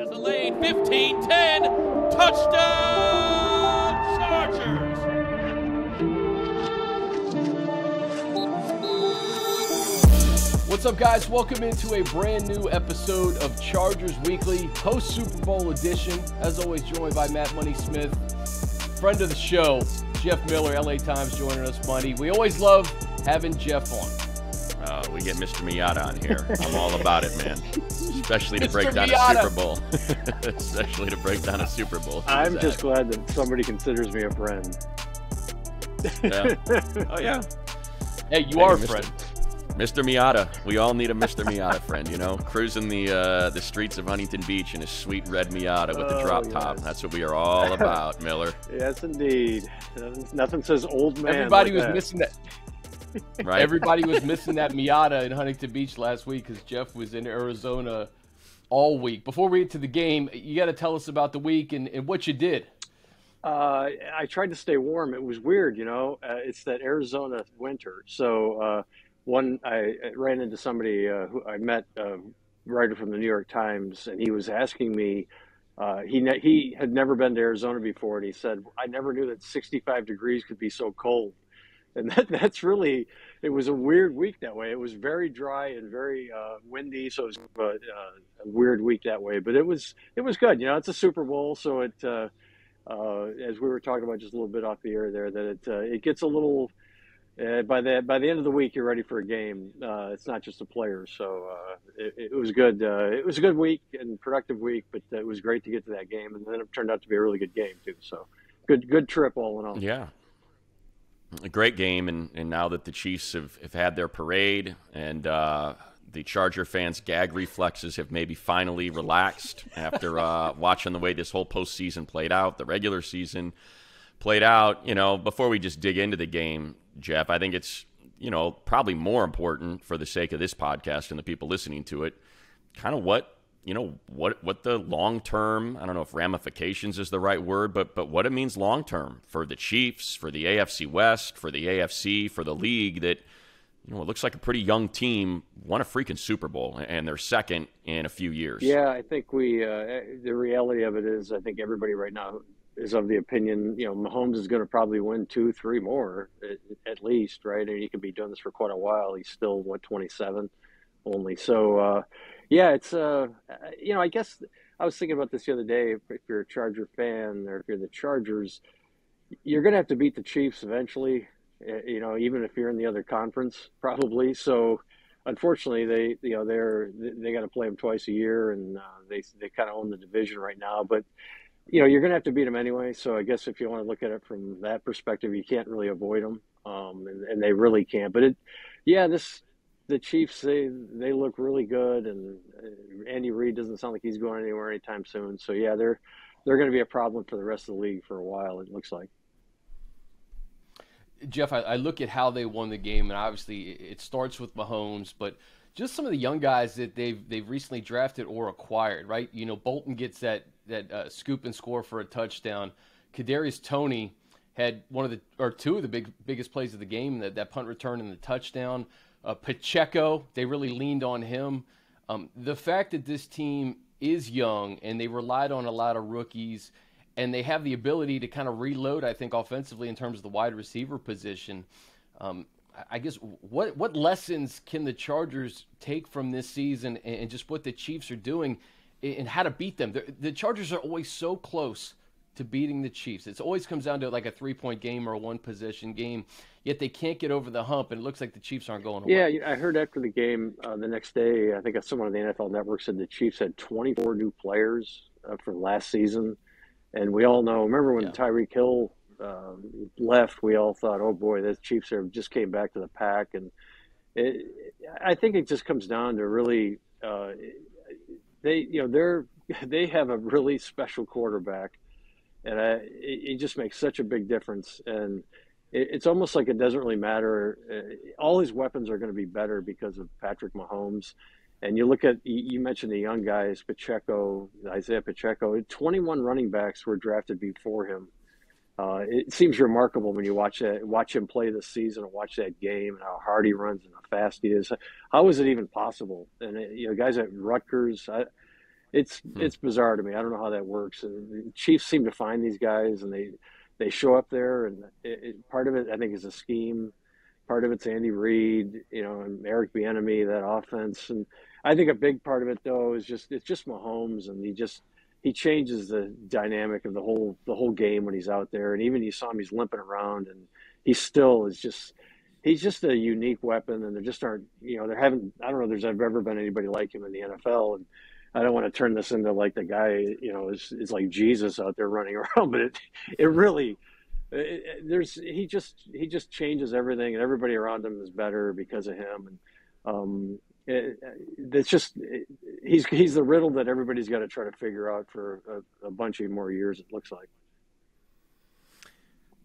Has a lead, 15 10. Touchdown, Chargers. What's up, guys? Welcome into a brand new episode of Chargers Weekly, post Super Bowl edition. As always, joined by Matt Money Smith, friend of the show, Jeff Miller, LA Times, joining us, Money. We always love having Jeff on. Uh, we get Mr. Miata on here. I'm all about it, man. Especially to Mr. break down Miata. a Super Bowl. Especially to break down a Super Bowl. I'm just glad that somebody considers me a friend. Yeah. Oh yeah, Hey, you Hey, are a friend. Mr. Miata. We all need a Mr. Miata friend, you know, cruising the uh, the streets of Huntington Beach in a sweet red Miata with the Oh, drop top. That's what we are all about, Miller. Yes, indeed. Nothing, nothing says old man. Everybody like was that. missing that. Right? Everybody was missing that Miata in Huntington Beach last week because Jeff was in Arizona all week. Before we get to the game, you got to tell us about the week and, and what you did. Uh, I tried to stay warm. It was weird, you know. Uh, it's that Arizona winter. So uh, one, I ran into somebody uh, who I met, a writer from the New York Times, and he was asking me. Uh, he ne- he had never been to Arizona before, and he said, "I never knew that 65 degrees could be so cold." And that, that's really, it was a weird week that way. It was very dry and very uh, windy, so it was uh, uh, a weird week that way. But it was it was good. You know, it's a Super Bowl, so it. Uh, uh, as we were talking about just a little bit off the air there, that it uh, it gets a little uh, by the by the end of the week you're ready for a game. Uh, it's not just the players, so uh, it, it was good. Uh, it was a good week and productive week, but it was great to get to that game, and then it turned out to be a really good game too. So good good trip all in all. Yeah. A great game, and, and now that the Chiefs have, have had their parade and uh, the Charger fans' gag reflexes have maybe finally relaxed after uh, watching the way this whole postseason played out, the regular season played out. You know, before we just dig into the game, Jeff, I think it's you know probably more important for the sake of this podcast and the people listening to it, kind of what you know what what the long term I don't know if ramifications is the right word, but but what it means long term for the Chiefs, for the AFC West, for the AFC, for the league that you know it looks like a pretty young team won a freaking Super Bowl and they're second in a few years. Yeah, I think we. Uh, the reality of it is, I think everybody right now is of the opinion. You know, Mahomes is going to probably win two, three more at, at least, right? And he could be doing this for quite a while. He's still what twenty seven only. So, uh, yeah, it's. Uh, you know, I guess I was thinking about this the other day. If you're a Charger fan or if you're the Chargers, you're going to have to beat the Chiefs eventually. Uh, You know, even if you're in the other conference, probably. So unfortunately, they you know they're they got to play them twice a year, and uh, they they kind of own the division right now. But you know you're going to have to beat them anyway. So I guess if you want to look at it from that perspective, you can't really avoid them, um, and, and they really can't. But it, yeah, this the Chiefs they they look really good, and uh, Andy Reid doesn't sound like he's going anywhere anytime soon. So yeah, they're they're going to be a problem for the rest of the league for a while. It looks like. Jeff, I, I look at how they won the game, and obviously it starts with Mahomes, but just some of the young guys that they've they've recently drafted or acquired, right? You know, Bolton gets that that uh, scoop and score for a touchdown. Kadarius Toney had one of the or two of the big biggest plays of the game that that punt return and the touchdown. Uh, Pacheco, they really leaned on him. Um, the fact that this team is young and they relied on a lot of rookies and they have the ability to kind of reload, I think, offensively in terms of the wide receiver position. Um, I- guess what what lessons can the Chargers take from this season and, just what the Chiefs are doing and how to beat them? The, the Chargers are always so close to beating the Chiefs. It always comes down to like a three point game or a one possession game. Yet they can't get over the hump, and it looks like the Chiefs aren't going away. Yeah, I heard after the game uh, the next day, I think someone on the NFL Network said the Chiefs had 24 new players uh, from last season. And we all know, remember when Yeah. Tyreek Hill uh, left, we all thought, oh boy, the Chiefs are, just came back to the pack. And it, I think it just comes down to really, uh, they, you know, they're, they have a really special quarterback. And I, it, it just makes such a big difference. And it, it's almost like it doesn't really matter. Uh, all his weapons are going to be better because of Patrick Mahomes. And you look at, you mentioned the young guys, Pacheco, Isaiah Pacheco, 21 running backs were drafted before him. Uh, it seems remarkable when you watch that, watch him play this season and watch that game and how hard he runs and how fast he is. How is it even possible? And uh, you know, guys at Rutgers, I, it's hmm. it's bizarre to me. I don't know how that works. And the Chiefs seem to find these guys, and they they show up there, and it, it, part of it I think is a scheme. Part of it's Andy Reid, you know, and Eric Bieniemy, that offense, and I think a big part of it though is just it's just Mahomes, and he just he changes the dynamic of the whole the whole game when he's out there, and even you saw him he's limping around, and he still is just he's just a unique weapon, and there just aren't you know there haven't I don't know there's ever been anybody like him in the NFL, and I don't want to turn this into like the guy you know is is like Jesus out there running around, but it it really. It, there's he just he just changes everything and everybody around him is better because of him and um, it, Uh, it's just he's he's the riddle that everybody's got to try to figure out for a, a, bunch of more years. It looks like.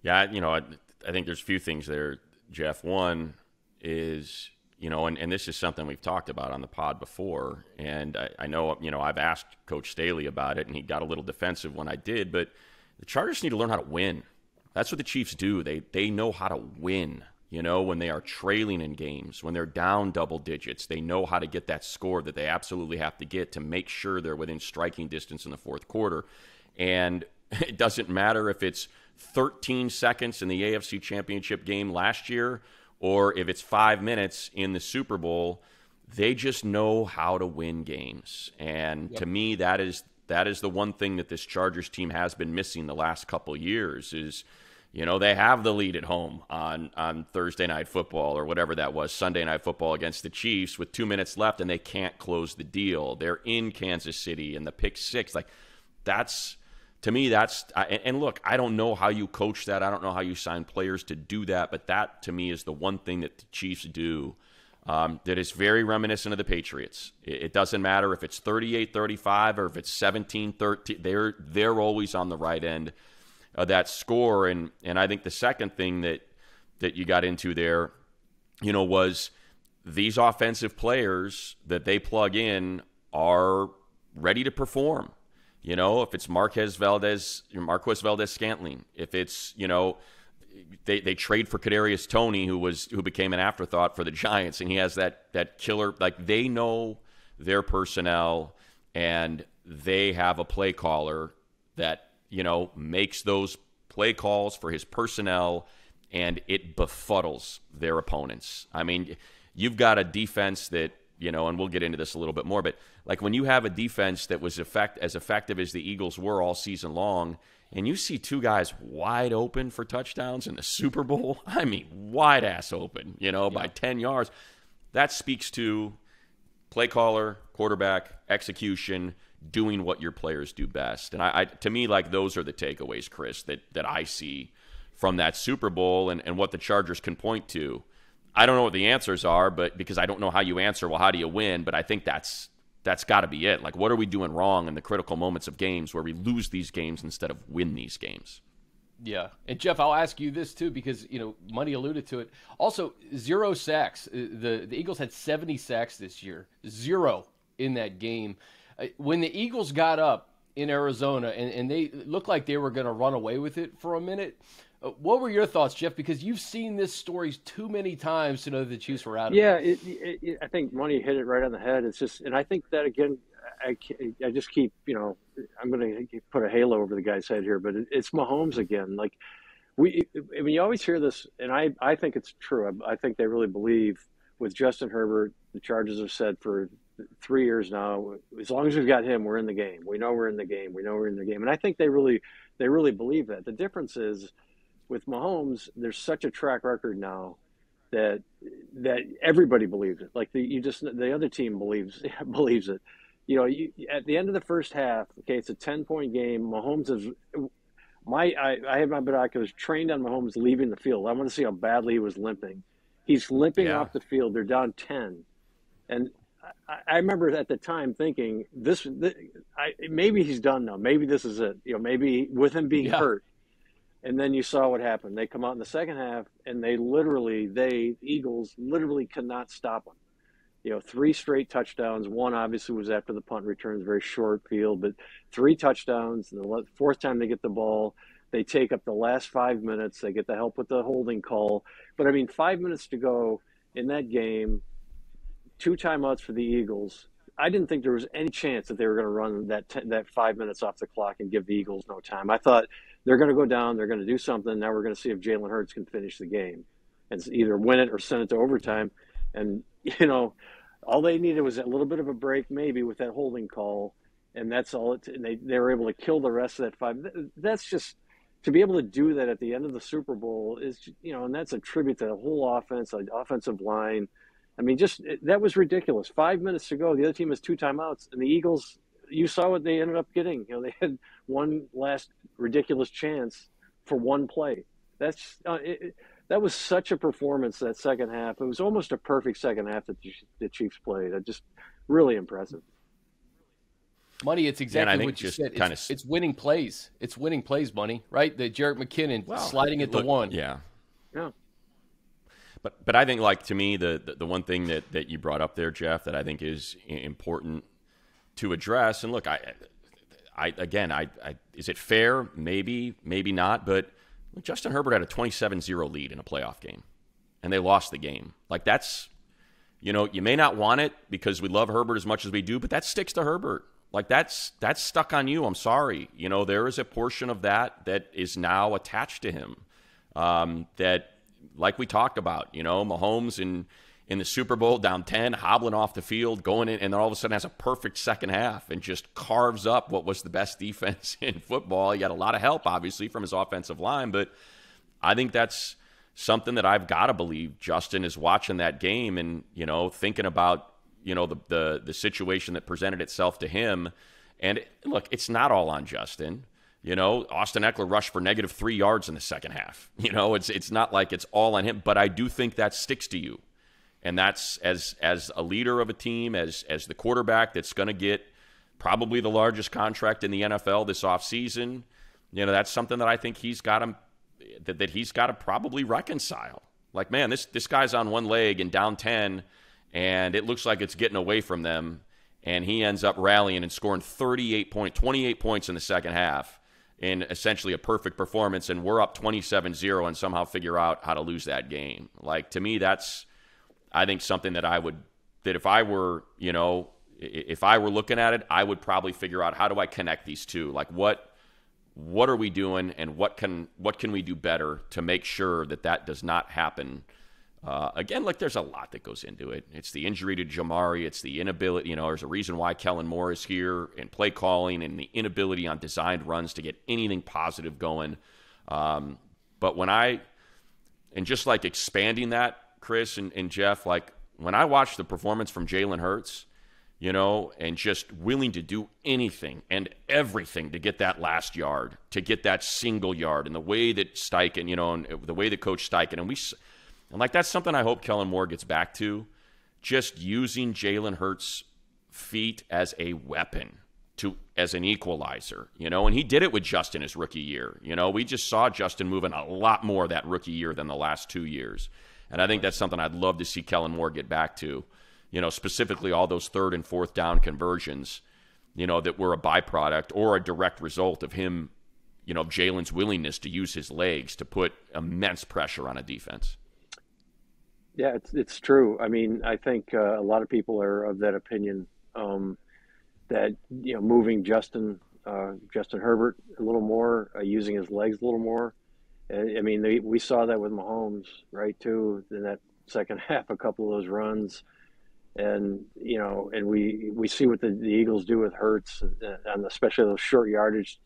Yeah, you know, I, I think there's a few things there, Jeff. One is you know, and, and this is something we've talked about on the pod before. And I, I, know, you know, I've asked Coach Staley about it, and he got a little defensive when I did. But the Chargers need to learn how to win. That's what the Chiefs do. They they know how to win. You know, when they are trailing in games, when they're down double digits, they know how to get that score that they absolutely have to get to make sure they're within striking distance in the fourth quarter. And it doesn't matter if it's 13 seconds in the AFC Championship game last year or if it's five minutes in the Super Bowl, they just know how to win games. And yep. to me, that is that is the one thing that this Chargers team has been missing the last couple years is, you know, they have the lead at home on on Thursday night football or whatever that was, Sunday night football against the Chiefs with two minutes left and they can't close the deal. They're in Kansas City and the pick six. Like that's to me, that's and look, I don't know how you coach that. I don't know how you sign players to do that, but that to me is the one thing that the Chiefs do um, that is very reminiscent of the Patriots. It, doesn't matter if it's 38-35 or if it's 17-13. They're they're always on the right end of that score. And and I think the second thing that that you got into there, you know, was these offensive players that they plug in are ready to perform. You know, if it's Marquez Valdes, Marquez Valdes Scantling, if it's you know, they, they trade for Kadarius Toney, who was who became an afterthought for the Giants, and he has that that killer. Like they know their personnel, and they have a play caller that you know makes those play calls for his personnel, and it befuddles their opponents. I mean, you've got a defense that you know, and we'll get into this a little bit more, but like when you have a defense that was effect as effective as the Eagles were all season long, and you see two guys wide open for touchdowns in the Super Bowl, I mean, wide ass open, you know, yeah. by 10 yards, that speaks to play caller, quarterback, execution, doing what your players do best. And I, I to me, like those are the takeaways, Chris, that, that I see from that Super Bowl and, and what the Chargers can point to. I don't know what the answers are, but because I don't know how you answer, well, how do you win? But I think that's that's got to be it. Like, what are we doing wrong in the critical moments of games where we lose these games instead of win these games? Yeah, and Jeff, I'll ask you this too because you know Money alluded to it. Also, zero sacks. Uh, the the Eagles had seventy sacks this year, zero in that game. Uh, when the Eagles got up in Arizona and, and they looked like they were going to run away with it for a minute, uh, what were your thoughts, Jeff? Because you've seen this story too many times to know that the Chiefs were out of yeah, it. Yeah, I think Money hit it right on the head. It's just, and I think that again, I, I just keep, you know, I'm going to put a halo over the guy's head here, but it, it's Mahomes again. Like we, I mean, you always hear this, and I, I think it's true. I, I think they really believe with Justin Herbert. The Chargers are said for three years now, as long as we've got him, we're in the game. We know we're in the game. We know we're in the game, and I think they really, they really believe that. The difference is with Mahomes, there's such a track record now that that everybody believes it. Like the you just the other team believes believes it. You know, you, at the end of the first half, okay, it's a ten point game. Mahomes is my I, I have my binoculars trained on Mahomes leaving the field. I want to see how badly he was limping. He's limping yeah. off the field. They're down ten, and I, remember at the time thinking this, this I, maybe he's done now. Maybe this is it. You know, maybe with him being yeah. hurt and then you saw what happened. They come out in the second half, and they literally, they Eagles literally cannot stop them. You know, three straight touchdowns. One obviously was after the punt returns, very short field, but three touchdowns. And The fourth time they get the ball, they take up the last five minutes. They get the help with the holding call. But I mean, five minutes to go in that game, two timeouts for the Eagles. I didn't think there was any chance that they were going to run that ten, that five minutes off the clock and give the Eagles no time. I thought they're going to go down, they're going to do something. Now we're going to see if Jalen Hurts can finish the game and either win it or send it to overtime. And you know, all they needed was a little bit of a break, maybe with that holding call, and that's all. It, and they they were able to kill the rest of that five. That's just to be able to do that at the end of the Super Bowl is you know, and that's a tribute to the whole offense, the offensive line I mean, just that was ridiculous. Five minutes to go, the other team has two timeouts, and the Eagles. You saw what they ended up getting. You know, they had one last ridiculous chance for one play. That's uh, it, that was such a performance that second half. It was almost a perfect second half that the Chiefs played. Just really impressive. Money, it's exactly what you said. It's, of... it's, winning plays. It's winning plays, money, right? The Jerick McKinnon well, sliding it to one. Yeah. Yeah. But but I think like to me the, the, the one thing that that you brought up there, Jeff, that I think is important to address. And look, I I again, I, I is it fair? Maybe, maybe not. But Justin Herbert had a 27-0 lead in a playoff game, and they lost the game. Like that's you know you may not want it because we love Herbert as much as we do, but that sticks to Herbert. Like that's that's stuck on you. I'm sorry. You know there is a portion of that that is now attached to him. Um, that like we talked about, you know, Mahomes in in the Super Bowl down 10, hobbling off the field, going in, and then all of a sudden has a perfect second half and just carves up what was the best defense in football. He got a lot of help, obviously, from his offensive line, but I think that's something that I've got to believe Justin is watching that game and, you know, thinking about, you know, the, the, the situation that presented itself to him. And look, it's not all on Justin. You know, Austin Ekeler rushed for negative three yards in the second half. You know, it's it's not like it's all on him, but I do think that sticks to you, and that's as as a leader of a team, as as the quarterback that's going to get probably the largest contract in the NFL this offseason. You know, that's something that I think he's got to that, that he's got to probably reconcile. Like, man, this this guy's on one leg and down ten, and it looks like it's getting away from them, and he ends up rallying and scoring 38 point, 28 points in the second half in essentially a perfect performance and we're up 27-0 and somehow figure out how to lose that game. Like to me that's I think something that I would that if I were, you know, if I were looking at it, I would probably figure out how do I connect these two? Like what what are we doing and what can what can we do better to make sure that that does not happen uh, again, like there's a lot that goes into it. It's the injury to Jamari. It's the inability. You know, there's a reason why Kellen Moore is here and play calling and the inability on designed runs to get anything positive going. Um, but when I and just like expanding that, Chris and, and Jeff, like when I watch the performance from Jalen Hurts, you know, and just willing to do anything and everything to get that last yard, to get that single yard, and the way that Steichen, you know, and the way that Coach Steichen, and we and like that's something I hope Kellen Moore gets back to. Just using Jalen Hurts' feet as a weapon to as an equalizer, you know, and he did it with Justin his rookie year. You know, we just saw Justin moving a lot more that rookie year than the last two years. And I think that's something I'd love to see Kellen Moore get back to. You know, specifically all those third and fourth down conversions, you know, that were a byproduct or a direct result of him, you know, Jalen's willingness to use his legs to put immense pressure on a defense. Yeah, it's it's true. I mean, I think uh, a lot of people are of that opinion um, that you know moving Justin uh, Justin Herbert a little more, uh, using his legs a little more. I mean, they, we saw that with Mahomes, right? Too in that second half, a couple of those runs, and you know, and we we see what the, the Eagles do with Hurts, uh, and especially those short yardage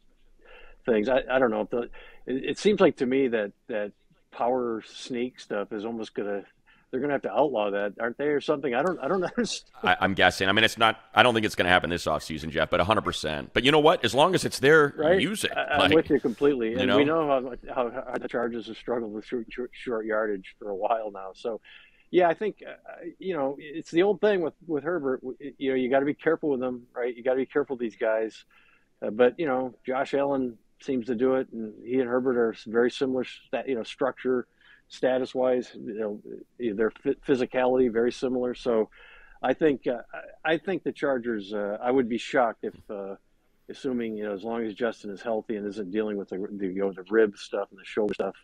things. I, I don't know. The, it, it seems like to me that that power sneak stuff is almost going to they're going to have to outlaw that, aren't they, or something? I don't, I don't understand. I, am guessing. I mean, it's not. I don't think it's going to happen this offseason, Jeff. But 100. percent But you know what? As long as it's there, right? use it. I, am with you completely. And you know? we know how, how, how, the Chargers have struggled with short, short, short, yardage for a while now. So, yeah, I think uh, you know it's the old thing with with Herbert. You know, you got to be careful with them, right? You got to be careful with these guys. Uh, but you know, Josh Allen seems to do it, and he and Herbert are very similar. That you know, structure status wise, you know, their physicality very similar. So I think uh, I think the Chargers. Uh, I would be shocked if, uh, assuming you know, as long as Justin is healthy and isn't dealing with the the, you know, the rib stuff and the shoulder stuff,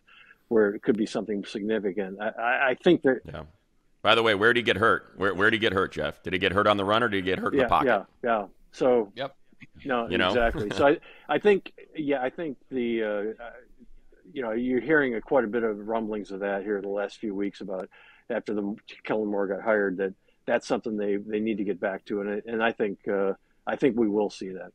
where it could be something significant. I, I think that. Yeah. By the way, where did he get hurt? Where where did he get hurt, Jeff? Did he get hurt on the run or did he get hurt yeah, in the pocket? Yeah, yeah. So Yep. No, You know? exactly. so I, I think, yeah, I think the, uh, you know, you're hearing a, quite a bit of rumblings of that here the last few weeks about after the Kellen Moore got hired that that's something they, they need to get back to, and I- and I think uh, I think we will see that.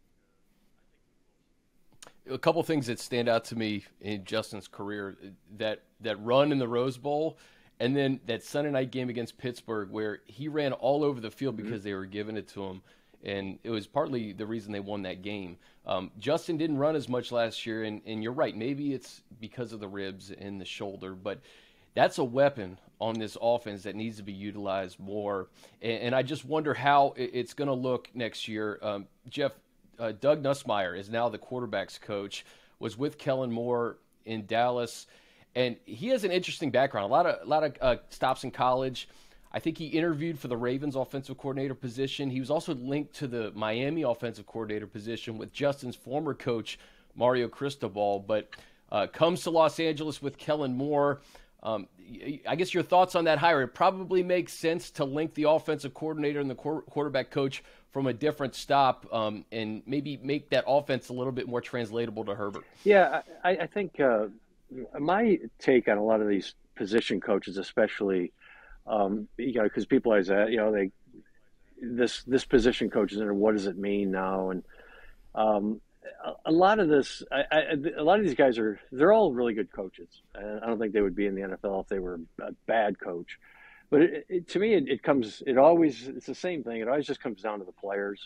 a couple things that stand out to me in Justin's career that that run in the Rose Bowl and then that Sunday night game against Pittsburgh where he ran all over the field because they were giving it to him and it was partly the reason they won that game. Um, Justin didn't run as much last year and, and you're right maybe it's because of the ribs and the shoulder but that's a weapon on this offense that needs to be utilized more and, and I just wonder how it's going to look next year. Um, Jeff uh, Doug Nussmeier is now the quarterbacks coach. Was with Kellen Moore in Dallas, and he has an interesting background. A lot of a lot of uh, stops in college. I think he interviewed for the Ravens offensive coordinator position. He was also linked to the Miami offensive coordinator position with Justin's former coach Mario Cristobal, but uh, comes to Los Angeles with Kellen Moore. Um, I guess your thoughts on that hire. It probably makes sense to link the offensive coordinator and the quar- quarterback coach from a different stop um, and maybe make that offense a little bit more translatable to Herbert. Yeah, I, I think uh, my take on a lot of these position coaches, especially, um, you know, because people always, uh, you know, they this this position coach is in, what does it mean now? And um, a, a lot of this, I, I, a lot of these guys are they're all really good coaches. And I don't think they would be in the NFL if they were a bad coach. But it, it, to me, it, it comes. It always it's the same thing. It always just comes down to the players.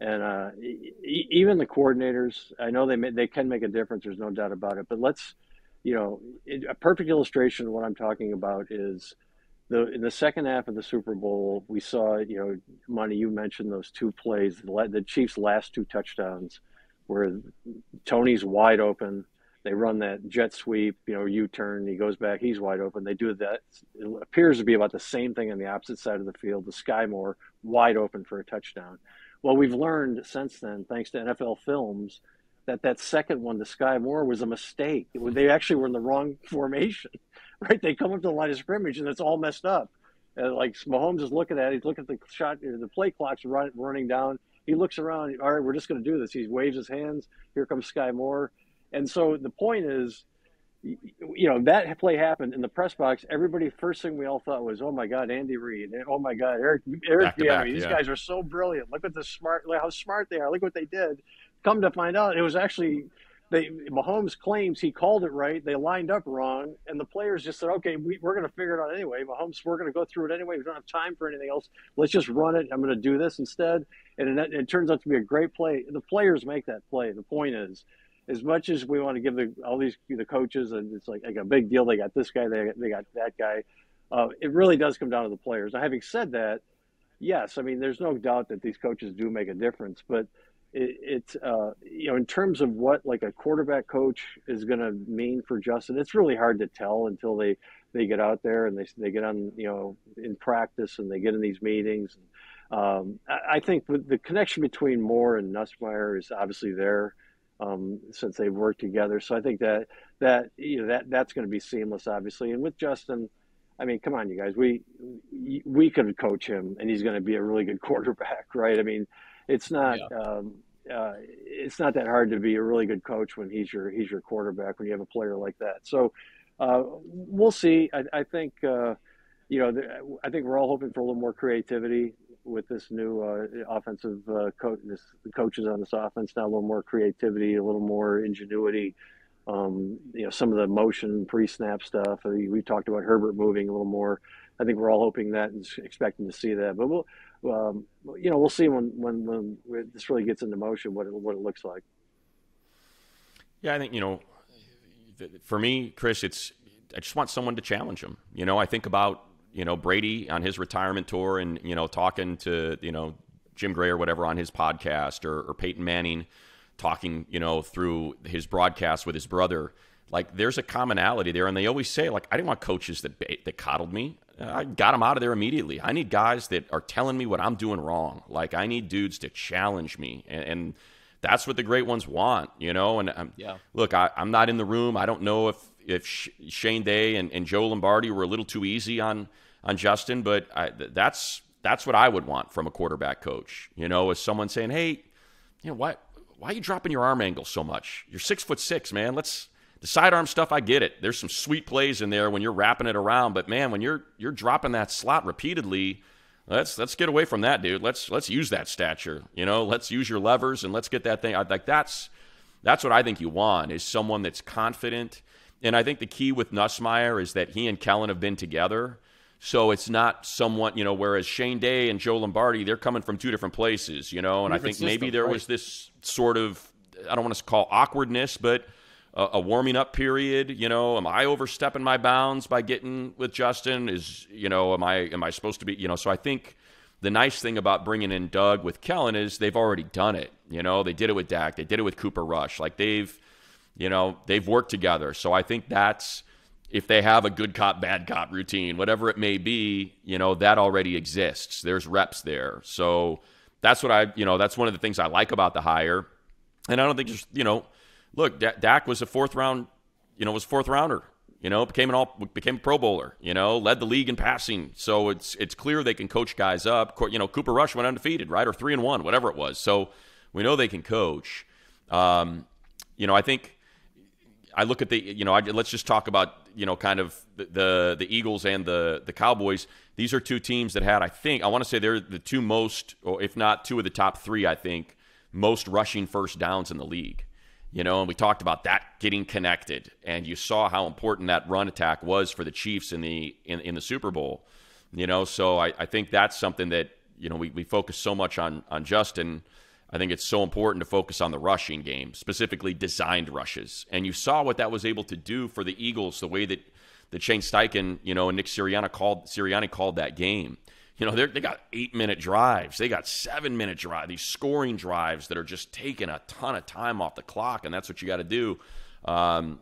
And uh, e- even the coordinators, I know they may, they can make a difference. There's no doubt about it. But let's, you know, a perfect illustration of what I'm talking about is the in the second half of the Super Bowl, we saw, you know, Money, you mentioned those two plays, the, the Chiefs' last two touchdowns, where Toney's wide open. They run that jet sweep, you know, U-turn. He goes back. He's wide open. They do that. It appears to be about the same thing on the opposite side of the field. The Skyy Moore wide open for a touchdown. Well, we've learned since then, thanks to NFL films, that that second one the Skyy Moore was a mistake. They actually were in the wrong formation, right? They come up to the line of scrimmage and it's all messed up. And like Mahomes is looking at it, he's looking at the shot, the play clock's run, running down. He looks around. All right, we're just going to do this. He waves his hands. Here comes Skyy Moore. And so the point is, you know, that play happened in the press box. Everybody, first thing we all thought was, oh my God, Andy Reid. Oh my God, Eric, Eric Back Bieniemy. back, These guys are so brilliant. Look at the smart, look how smart they are. Look what they did. Come to find out, it was actually they Mahomes claims he called it right. They lined up wrong, and the players just said, "Okay, we, we're going to figure it out anyway." Mahomes, we're going to go through it anyway. We don't have time for anything else. Let's just run it. I'm going to do this instead, and it, it turns out to be a great play. The players make that play. The point is, as much as we want to give the, all these the coaches, and it's like, like a big deal. They got this guy. They they got that guy. Uh, it really does come down to the players. Now, having said that, yes, I mean, there's no doubt that these coaches do make a difference, but it, it's uh, you know in terms of what like a quarterback coach is going to mean for Justin, it's really hard to tell until they they get out there and they they get on you know in practice and they get in these meetings. Um, I, I think the connection between Moore and Nussmeier is obviously there um, since they've worked together. So I think that that you know that that's going to be seamless, obviously. And with Justin, I mean, come on, you guys, we we could coach him, and he's going to be a really good quarterback, right? I mean, it's not. Um, uh, it's not that hard to be a really good coach when he's your he's your quarterback when you have a player like that. So uh, we'll see. I, I think uh, you know the, I think we're all hoping for a little more creativity with this new uh, offensive uh, coach, this the coaches on this offense now. A little more creativity, a little more ingenuity. Um, you know, some of the motion pre-snap stuff. I mean, we talked about Herbert moving a little more. I think we're all hoping that and expecting to see that. But we'll, um, you know, we'll see when, when when this really gets into motion what it, what it looks like. Yeah, I think you know, for me, Chris, it's I just want someone to challenge him. You know, I think about you know Brady on his retirement tour, and you know talking to you know Jim Gray or whatever on his podcast, or, or Peyton Manning talking you know through his broadcast with his brother. Like there's a commonality there, and they always say like I didn't want coaches that that coddled me. I got them out of there immediately. I need guys that are telling me what I'm doing wrong. Like I need dudes to challenge me, and, and that's what the great ones want, you know. And um, Yeah. look, I, I'm not in the room. I don't know if if Shane Day and, and Joe Lombardi were a little too easy on on Justin, but I, that's that's what I would want from a quarterback coach. You know, as someone saying, "Hey, you know why why are you dropping your arm angle so much? You're six foot six, man. Let's the sidearm stuff. I get it. There's some sweet plays in there when you're wrapping it around, but man, when you're you're dropping that slot repeatedly." Let's let's get away from that, dude. Let's let's use that stature. You know, let's use your levers and let's get that thing. I, like that's that's what I think you want is someone that's confident. And I think the key with Nussmeier is that he and Kellen have been together. So it's not someone, you know, whereas Shane Day and Joe Lombardi, they're coming from two different places, you know, and I think maybe there right. was this sort of, I don't want to call awkwardness, but a, a, warming up period. You know, am I overstepping my bounds by getting with Justin? Is you know, am I am I supposed to be? You know, so I think the nice thing about bringing in Doug with Kellen is they've already done it. You know, they did it with Dak, they did it with Cooper Rush. Like they've, you know, they've worked together. So I think that's if they have a good cop bad cop routine, whatever it may be, you know, that already exists. There's reps there. So that's what I, you know, that's one of the things I like about the hire. And I don't think just, you know, look, Dak was a fourth round, you know, was fourth rounder. You know, became an all became a Pro Bowler. You know, led the league in passing. So it's it's clear they can coach guys up. You know, Cooper Rush went undefeated, right, or three and one, whatever it was. So we know they can coach. Um, you know, I think I look at the you know I, let's just talk about you know kind of the, the, the Eagles and the the Cowboys. These are two teams that had I think I want to say they're the two most, or if not two of the top three, I think most rushing first downs in the league. You know, and we talked about that getting connected, and you saw how important that run attack was for the Chiefs in the in, in the Super Bowl. You know, so I, I think that's something that you know we, we focus so much on on Justin. I think it's so important to focus on the rushing game, specifically designed rushes. And you saw what that was able to do for the Eagles, the way that the Shane Steichen, you know, and Nick Sirianni called Sirianni called that game. You know, they got eight minute drives. They got seven minute drives, these scoring drives that are just taking a ton of time off the clock. And that's what you got to do. Um,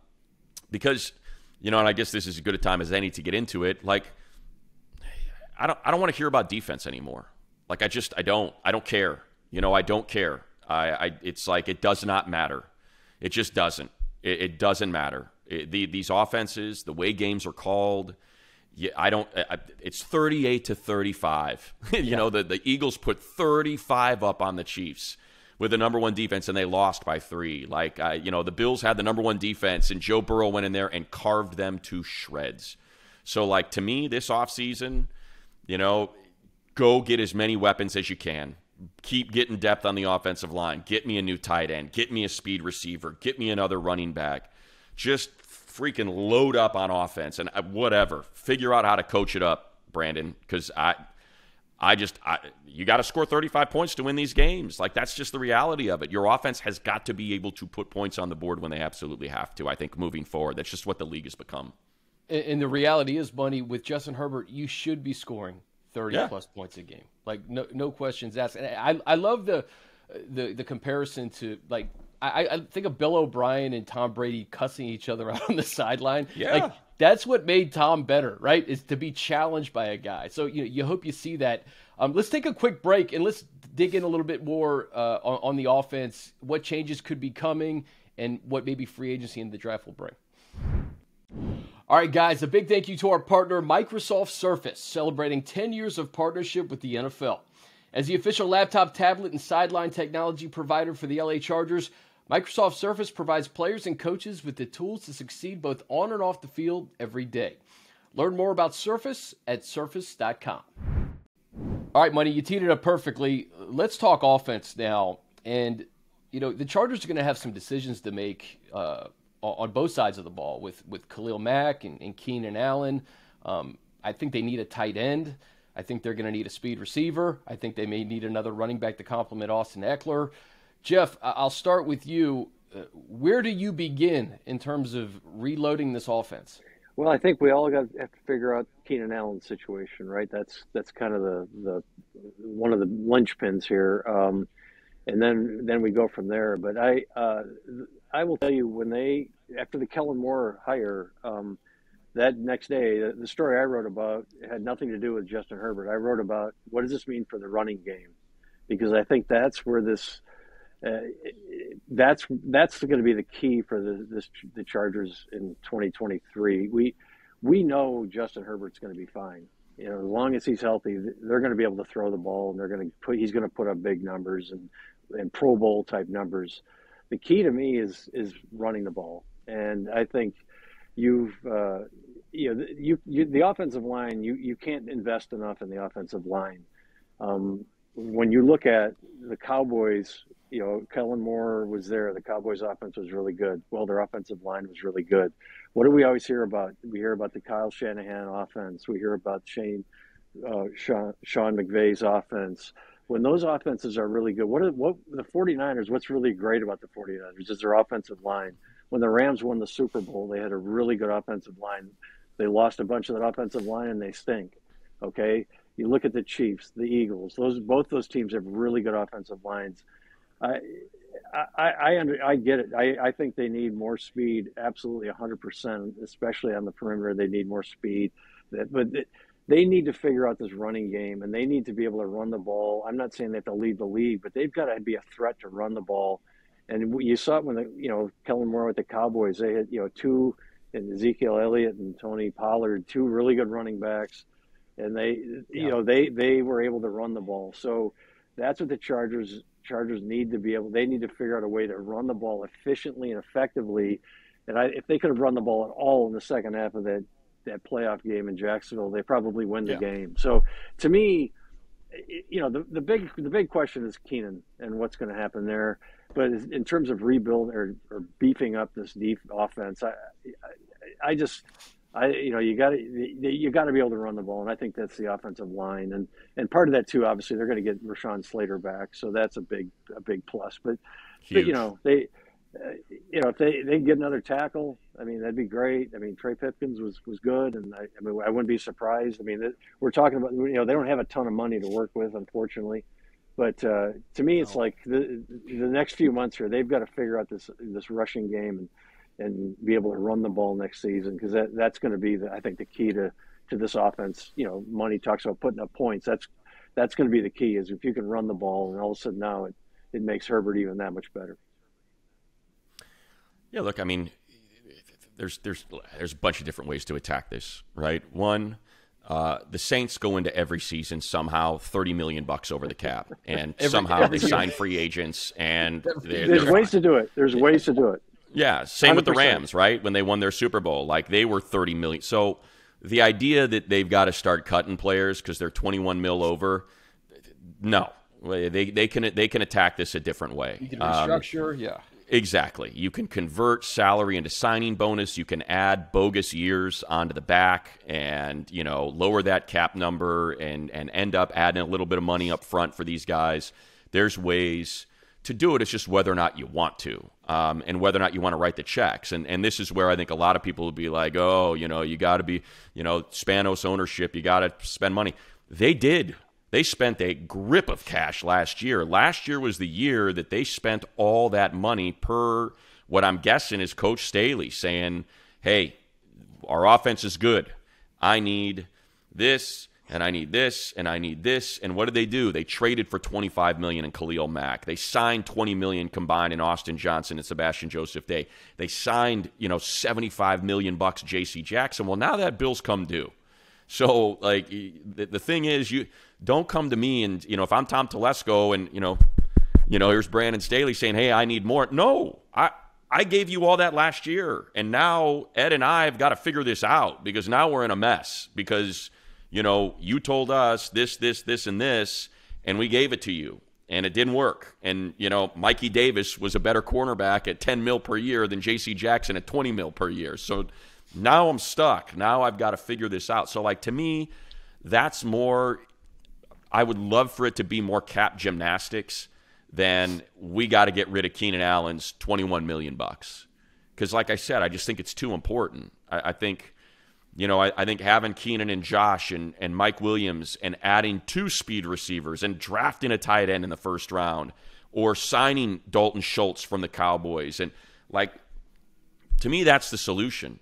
because, you know, and I guess this is as good a time as any to get into it. Like, I don't, I don't want to hear about defense anymore. Like, I just, I don't, I don't care. You know, I don't care. I, I it's like, it does not matter. It just doesn't. It, it doesn't matter. It, the, these offenses, the way games are called, yeah, I don't. I, it's 38 to 35. you yeah. know, the, the Eagles put 35 up on the Chiefs with the number one defense, and they lost by three. Like, I, you know, the Bills had the number one defense, and Joe Burrow went in there and carved them to shreds. So, like, to me, this offseason, you know, go get as many weapons as you can. Keep getting depth on the offensive line. Get me a new tight end. Get me a speed receiver. Get me another running back. Just freaking load up on offense and uh, whatever. Figure out how to coach it up, Brandon, because I, I just, I, you got to score 35 points to win these games. Like that's just the reality of it. Your offense has got to be able to put points on the board when they absolutely have to. I think moving forward, that's just what the league has become. And the reality is, Money, with Justin Herbert, you should be scoring 30 yeah. plus points a game. Like no, no questions asked. And I, I love the, the, the comparison to like I, I think of Bill O'Brien and Tom Brady cussing each other out on the sideline. Yeah. Like, that's what made Tom better, right? Is to be challenged by a guy. So you you hope you see that. Um, let's take a quick break and let's dig in a little bit more uh, on, on, the offense. What changes could be coming, and what maybe free agency in the draft will bring. All right, guys. A big thank you to our partner Microsoft Surface, celebrating 10 years of partnership with the NFL. As the official laptop, tablet, and sideline technology provider for the LA Chargers. Microsoft Surface provides players and coaches with the tools to succeed both on and off the field every day. Learn more about Surface at surface.com. All right, Money, you teed it up perfectly. Let's talk offense now. And, you know, the Chargers are going to have some decisions to make uh, on both sides of the ball with, with Khalil Mack and, and Keenan Allen. Um, I think they need a tight end. I think they're going to need a speed receiver. I think they may need another running back to complement Austin Ekeler. Jeff, I'll start with you. Uh, where do you begin in terms of reloading this offense? Well, I think we all got have to figure out Keenan Allen's situation, right? That's that's kind of the the one of the linchpins here, um, and then then we go from there. But I uh, I will tell you when they after the Kellen Moore hire, um, that next day, the, the story I wrote about had nothing to do with Justin Herbert. I wrote about what does this mean for the running game, because I think that's where this uh, that's that's going to be the key for the this, the Chargers in 2023. We we know Justin Herbert's going to be fine, You know, as long as he's healthy, they're going to be able to throw the ball, and they're going to put. He's going to put up big numbers and and Pro Bowl type numbers. The key to me is is running the ball, and I think you've uh, you know you, you the offensive line you you can't invest enough in the offensive line. Um, when you look at the Cowboys, you know Kellen Moore was there. The Cowboys' offense was really good. Well, their offensive line was really good. What do we always hear about? We hear about the Kyle Shanahan offense. We hear about Shane uh, Sean, Sean McVay's offense when those offenses are really good, what are what the 49ers, what's really great about the 49ers is their offensive line. When the Rams won the Super Bowl, they had a really good offensive line. They lost a bunch of that offensive line and they stink. Okay? You look at the Chiefs, the Eagles, those both those teams have really good offensive lines. I I I, under, I get it. I, I think they need more speed, absolutely 100%, especially on the perimeter. They need more speed. But they need to figure out this running game and they need to be able to run the ball. I'm not saying they have to lead the league, but they've got to be a threat to run the ball. And you saw it when the, you know Kellen Moore with the Cowboys. They had you know two and Ezekiel Elliott and Tony Pollard, two really good running backs, and they yeah. you know they they were able to run the ball. So that's what the Chargers Chargers need to be able. They need to figure out a way to run the ball efficiently and effectively. And I, if they could have run the ball at all in the second half of that that playoff game in Jacksonville, they probably win the yeah. game. So to me, you know, the, the big the big question is Keenan and what's going to happen there. But in terms of rebuilding or, or beefing up this deep offense, I, I, I just, I you know, you got to you got to be able to run the ball, and I think that's the offensive line, and and part of that too. Obviously, they're going to get Rashawn Slater back, so that's a big a big plus. But, but you know, they uh, you know, if they they get another tackle, I mean, that'd be great. I mean, Trey Pipkins was was good, and I, I mean, I wouldn't be surprised. I mean, we're talking about you know they don't have a ton of money to work with, unfortunately. But uh, to me, it's like the the next few months here, they've got to figure out this this rushing game and and be able to run the ball next season because that that's going to be the, I think the key to to this offense. You know, money talks about putting up points. That's that's going to be the key is if you can run the ball, and all of a sudden now it it makes Herbert even that much better. Yeah, look, I mean, there's there's there's a bunch of different ways to attack this, right? One, uh, the Saints go into every season somehow thirty million bucks over the cap, and every, somehow every they year. sign free agents, and they're, there's they're ways fine. to do it. There's ways to do it. Yeah, same 100%. with the Rams, right? When they won their Super Bowl, like they were thirty million. So the idea that they've got to start cutting players because they're twenty one mil over, no, they they can they can attack this a different way. You can restructure, um, yeah. Exactly. You can convert salary into signing bonus. You can add bogus years onto the back and, you know, lower that cap number and, and end up adding a little bit of money up front for these guys. There's ways to do it. It's just whether or not you want to um, and whether or not you want to write the checks. And, and this is where I think a lot of people would be like, oh, you know, you got to be, you know, Spanos ownership. You got to spend money. They did they spent a grip of cash last year. Last year was the year that they spent all that money per what I'm guessing is Coach Staley saying, hey, our offense is good. I need this and I need this and I need this. And what did they do? They traded for 25 million in Khalil Mack. They signed 20 million combined in Austin Johnson and Sebastian Joseph Day. They signed, you know, 75 million bucks JC Jackson. Well, now that bill's come due. So, like, the, the thing is, you don't come to me and you know if I'm Tom Telesco and you know, you know here's Brandon Staley saying, hey, I need more. No, I I gave you all that last year, and now Ed and I have got to figure this out because now we're in a mess because you know you told us this, this, this, and this, and we gave it to you. And it didn't work. And, you know, Mikey Davis was a better cornerback at 10 mil per year than J.C. Jackson at 20 mil per year. So now I'm stuck. Now I've got to figure this out. So, like, to me, that's more, I would love for it to be more cap gymnastics than we got to get rid of Keenan Allen's 21 million bucks. Because, like I said, I just think it's too important. I, I think, you know, I, I, think having Keenan and Josh and, and Mike Williams and adding two speed receivers and drafting a tight end in the first round or signing Dalton Schultz from the Cowboys and like to me that's the solution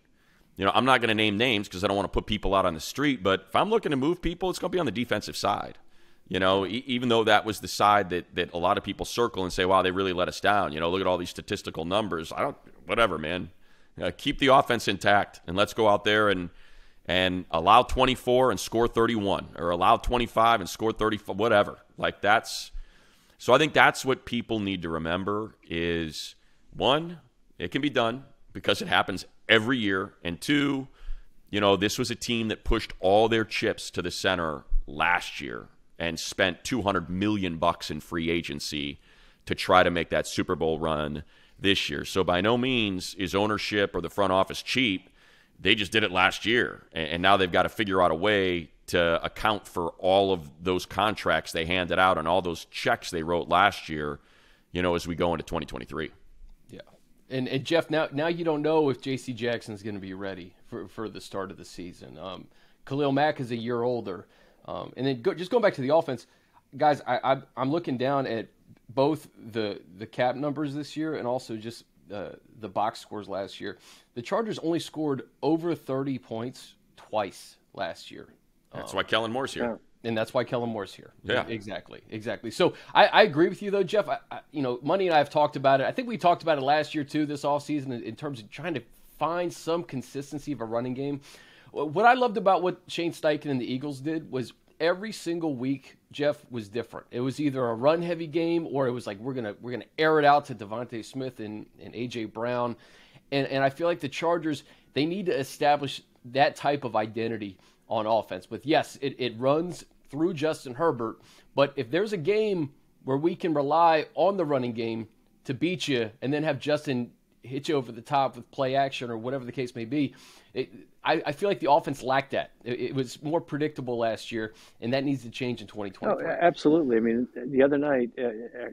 you know, I'm not going to name names because I don't want to put people out on the street, but if I'm looking to move people, it's going to be on the defensive side. You know, e- even though that was the side that, that a lot of people circle and say, wow, they really let us down. You know, look at all these statistical numbers. I don't, whatever, man. Uh, keep the offense intact and let's go out there and, and allow 24 and score 31 or allow 25 and score 35 whatever. Like that's so i think that's what people need to remember is one it can be done because it happens every year. And two you know this was a team that pushed all their chips to the center last year and spent 200 million bucks in free agency to try to make that super bowl run this year so by no means is ownership or the front office cheap they just did it last year, and now they've got to figure out a way to account for all of those contracts they handed out and all those checks they wrote last year. You know, as we go into 2023. Yeah, and and Jeff, now now you don't know if J.C. Jackson is going to be ready for for the start of the season. Um, Khalil Mack is a year older, um, and then go, just going back to the offense, guys. I, I I'm looking down at both the the cap numbers this year and also just uh, the box scores last year. The Chargers only scored over 30 points twice last year. That's um, why Kellen Moore's here. And that's why Kellen Moore's here. Yeah, exactly, exactly. So I, I agree with you though, Jeff. I, I, you know, Money and I have talked about it. I think we talked about it last year too, this offseason, in, in terms of trying to find some consistency of a running game. What I loved about what Shane Steichen and the Eagles did was every single week Jeff was different. It was either a run heavy game or it was like we're gonna we're gonna air it out to DeVonta Smith and, and AJ Brown. And and I feel like the Chargers they need to establish that type of identity on offense. But yes, it, it runs through Justin Herbert. But if there's a game where we can rely on the running game to beat you and then have Justin hit you over the top with play action or whatever the case may be, it, I, I, feel like the offense lacked that. It, it, was more predictable last year, and that needs to change in 2020. Oh, absolutely. I mean, the other night uh, uh,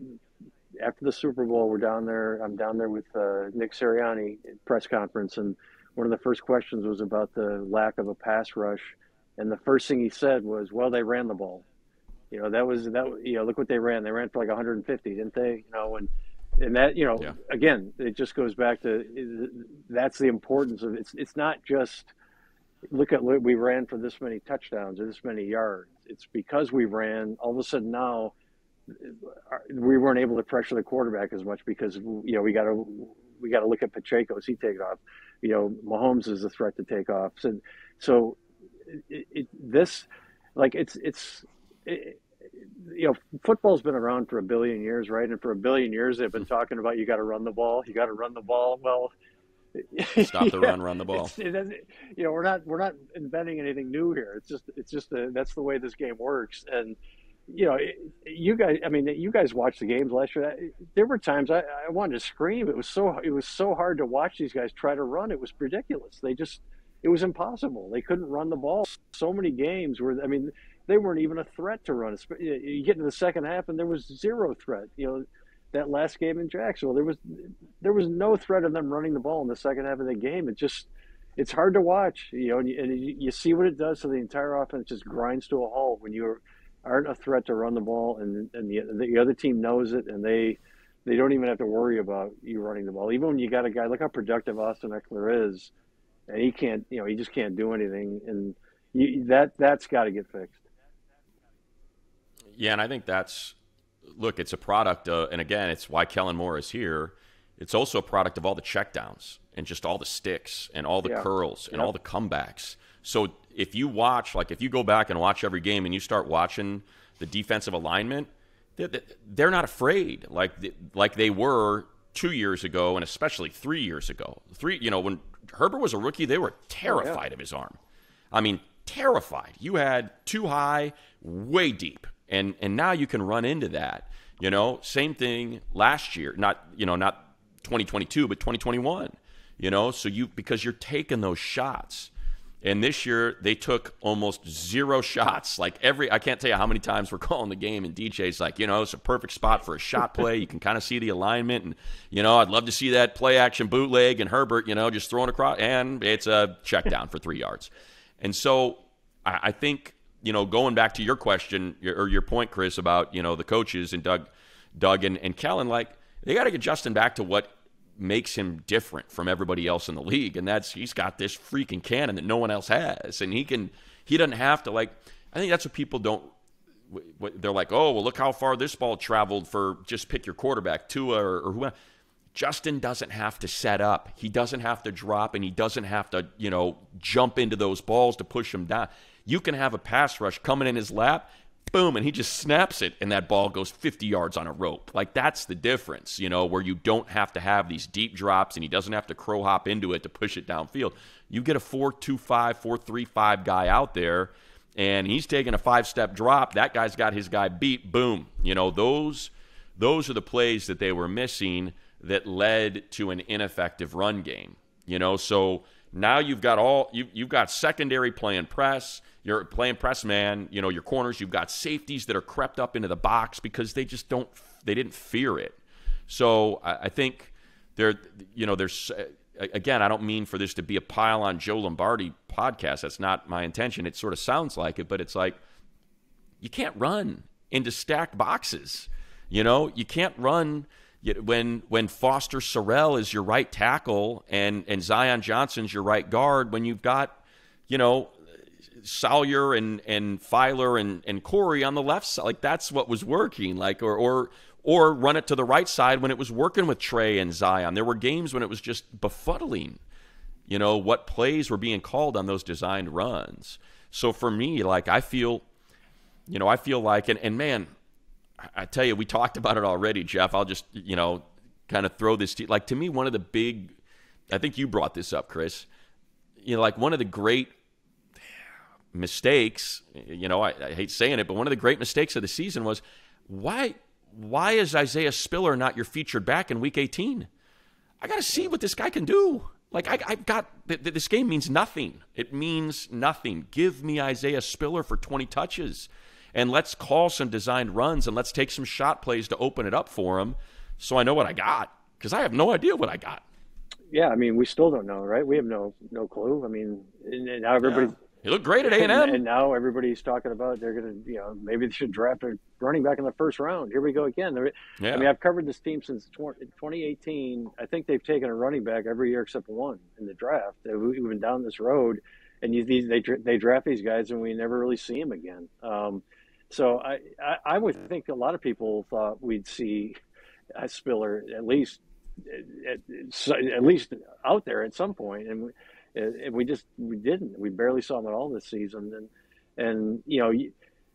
after the Super Bowl, we're down there. I'm down there with uh, Nick Sirianni press conference, and one of the first questions was about the lack of a pass rush, and the first thing he said was, "Well, they ran the ball." You know, that was that. You know, look what they ran. They ran for like 150, didn't they? You know, and and that you know, yeah. again, it just goes back to that's the importance of it's. It's not just look at we ran for this many touchdowns or this many yards. It's because we ran. All of a sudden now, we weren't able to pressure the quarterback as much because you know we got to we got to look at Pacheco. Is he take off? You know, Mahomes is a threat to take off. So, so it, it, this, like, it's it's. It, you know, football's been around for a billion years, right? And for a billion years, they've been hmm. talking about you got to run the ball, you got to run the ball. Well, Stop the yeah, run, run the ball. It you know, we're not we're not inventing anything new here. It's just it's just a, that's the way this game works. And you know, you guys. I mean, you guys watched the games last year. There were times I, I wanted to scream. It was so it was so hard to watch these guys try to run. It was ridiculous. They just it was impossible. They couldn't run the ball. So many games where I mean, they weren't even a threat to run. You get into the second half and there was zero threat. You know that last game in Jacksonville. There was there was no threat of them running the ball in the second half of the game. It just it's hard to watch, you know, and you, and you see what it does to the entire offense. Just grinds to a halt when you aren't a threat to run the ball, and and the, the other team knows it, and they they don't even have to worry about you running the ball. Even when you got a guy, look how productive Austin Ekeler is, and he can't, you know, he just can't do anything, and you, that that's got to get fixed. Yeah, and I think that's look, it's a product, uh, and again, it's why Kellen Moore is here. It's also a product of all the checkdowns and just all the sticks and all the yeah. curls and yep. all the comebacks. So if you watch, like if you go back and watch every game and you start watching the defensive alignment, they're not afraid like like they were two years ago and especially three years ago. Three, you know, when Herbert was a rookie, they were terrified oh, yeah. of his arm. I mean, terrified. You had too high, way deep and and now you can run into that. You know, same thing last year, not you know not 2022, but 2021. You know, so you because you're taking those shots. And this year they took almost zero shots. Like every, I can't tell you how many times we're calling the game, and DJ's like, you know, it's a perfect spot for a shot play. You can kind of see the alignment, and you know, I'd love to see that play action bootleg and Herbert, you know, just throwing across, and it's a check down for three yards. And so I, I think you know, going back to your question or your point, Chris, about you know the coaches and Doug, Doug and, and Kellen, like they got to get Justin back to what makes him different from everybody else in the league, and that's he's got this freaking cannon that no one else has, and he can he doesn't have to like. I think that's what people don't. They're like, oh well, look how far this ball traveled for just pick your quarterback, Tua or, or whoever. Justin doesn't have to set up. He doesn't have to drop and he doesn't have to, you know, jump into those balls to push him down. You can have a pass rush coming in his lap, boom, and he just snaps it and that ball goes 50 yards on a rope. Like that's the difference, you know, where you don't have to have these deep drops and he doesn't have to crow hop into it to push it downfield. You get a 4-2-5, 4-3-5 guy out there and he's taking a five-step drop. That guy's got his guy beat, boom. You know, those those are the plays that they were missing that led to an ineffective run game. You know, so now you've got all you you've got secondary playing press, you're playing press man, you know, your corners, you've got safeties that are crept up into the box because they just don't they didn't fear it. So I, I think there you know, there's again, I don't mean for this to be a pile on Joe Lombardi podcast. That's not my intention. It sort of sounds like it, but it's like you can't run into stacked boxes. You know, you can't run when when Foster Sarell is your right tackle and and Zion Johnson's your right guard, when you've got you know Salyer and and Feiler and and Corey on the left side, like that's what was working, like or or or run it to the right side when it was working with Trey and Zion. There were games when it was just befuddling, you know, what plays were being called on those designed runs. So for me, like I feel, you know, I feel like and and man, I tell you, we talked about it already, Jeff. I'll just, you know, kind of throw this to like to me one of the big I think you brought this up, Chris. You know, like one of the great mistakes, you know, I, I hate saying it, but one of the great mistakes of the season was why why is Isaiah Spiller not your featured back in week 18? I got to see what this guy can do. Like I, have got this game means nothing. It means nothing. Give me Isaiah Spiller for 20 touches and let's call some designed runs and let's take some shot plays to open it up for him so I know what I got because I have no idea what I got. Yeah, I mean, we still don't know, right? We have no no clue. I mean, now everybody. Yeah. He looked great at A and M, and now everybody's talking about they're going to, you know, maybe they should draft a running back in the first round. Here we go again. Yeah. I mean, I've covered this team since 2018. I think they've taken a running back every year except one in the draft. We've been down this road, and you, these, they they draft these guys, and we never really see them again. Um, so I, I, I would think a lot of people thought we'd see a Spiller at least at, at least out there at some point, and we, and we just we didn't. We barely saw him at all this season, and and you know. You,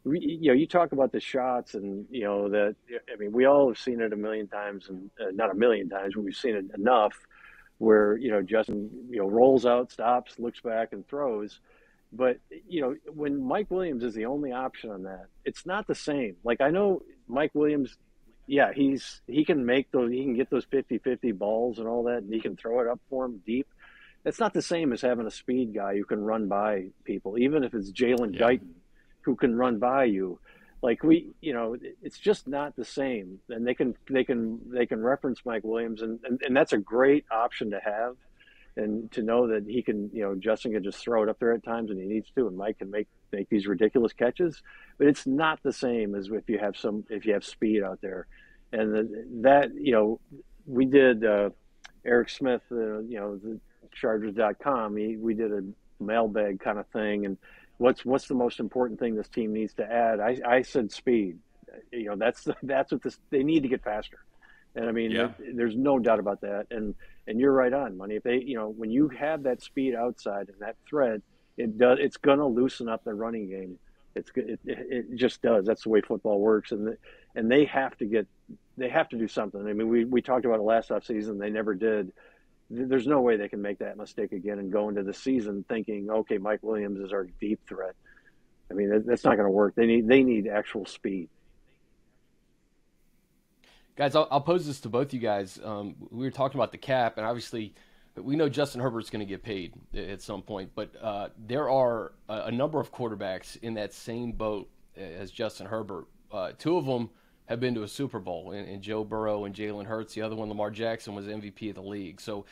you know, you talk about the shots, and you know that. I mean, we all have seen it a million times, and uh, not a million times, but we've seen it enough where you know Justin, you know, rolls out, stops, looks back, and throws. But you know, when Mike Williams is the only option on that, it's not the same. Like I know Mike Williams, yeah, he's he can make those he can get those 50-50 balls and all that and he can throw it up for him deep. It's not the same as having a speed guy who can run by people, even if it's Jalen yeah. Guyton who can run by you. Like we, you know, it's just not the same. And they can they can they can reference Mike Williams and, and, and that's a great option to have and to know that he can, you know, Justin can just throw it up there at times and he needs to, and Mike can make make these ridiculous catches. But it's not the same as if you have some if you have speed out there, and the, that you know, we did uh, Eric Smith, uh, you know, the Chargers.com. He, we did a mailbag kind of thing, and what's what's the most important thing this team needs to add? I, I said speed. You know, that's that's what this they need to get faster. And I mean, yeah. there, there's no doubt about that. And and you're right on, money. If they, you know, when you have that speed outside and that threat, it does. It's going to loosen up the running game. It's it, it just does. That's the way football works, and the, and they have to get they have to do something. I mean, we we talked about it last off season. They never did. There's no way they can make that mistake again and go into the season thinking, okay, Mike Williams is our deep threat. I mean, that's not going to work. They need they need actual speed. Guys, I'll, I'll, pose this to both you guys. Um, we were talking about the cap, and obviously, we know Justin Herbert's going to get paid at some point, but uh, there are a, a, number of quarterbacks in that same boat as Justin Herbert. Uh, two of them have been to a Super Bowl, and, and Joe Burrow and Jalen Hurts. The other one, Lamar Jackson, was MVP of the league. So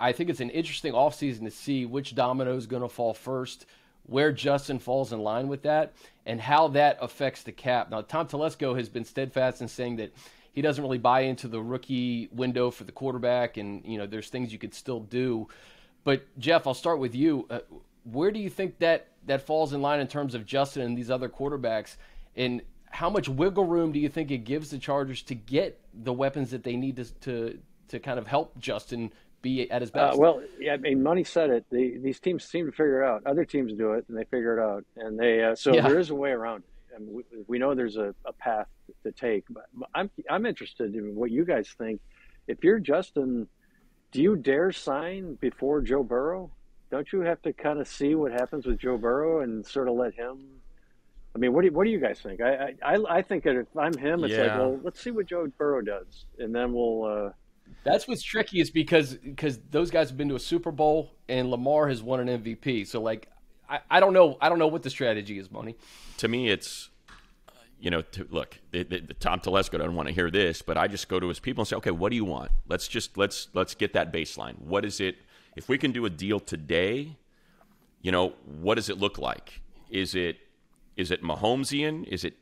I think it's an interesting offseason to see which domino is going to fall first, where Justin falls in line with that, and how that affects the cap. Now, Tom Telesco has been steadfast in saying that – he doesn't really buy into the rookie window for the quarterback, and you know there's things you could still do. But Jeff, I'll start with you. Uh, where do you think that that falls in line in terms of Justin and these other quarterbacks, and how much wiggle room do you think it gives the Chargers to get the weapons that they need to to, to kind of help Justin be at his Uh, best. well, yeah, I mean, money said it. The, these teams seem to figure it out. Other teams do it, and they figure it out. And they uh, so Yeah. there is a way around it. And we, we know there's a, a path to take. But I'm I'm interested in what you guys think. If you're Justin, do you dare sign before Joe Burrow? Don't you have to kind of see what happens with Joe Burrow and sort of let him? I mean, what do you, what do you guys think? I I, I- I think that if I'm him, it's like, well, let's see what Joe Burrow does, and then we'll. Uh, That's what's tricky is because because those guys have been to a Super Bowl and Lamar has won an MVP. So like I, I don't know I don't know what the strategy is, Money. to me, it's uh, you know, to, look, the, the, the Tom Telesco doesn't want to hear this, but I just go to his people and say, okay, what do you want? Let's just let's let's get that baseline. What is it? If we can do a deal today, you know, what does it look like? Is it is it Mahomesian? Is it